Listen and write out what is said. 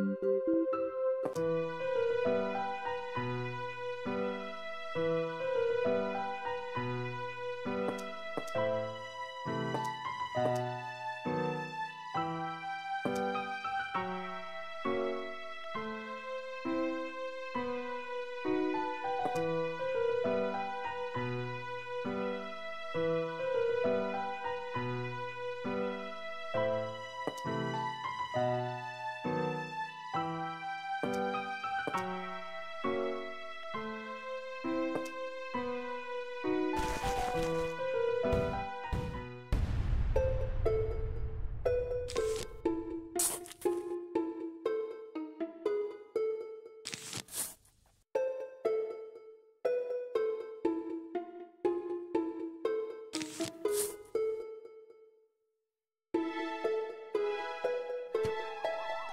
Thank you.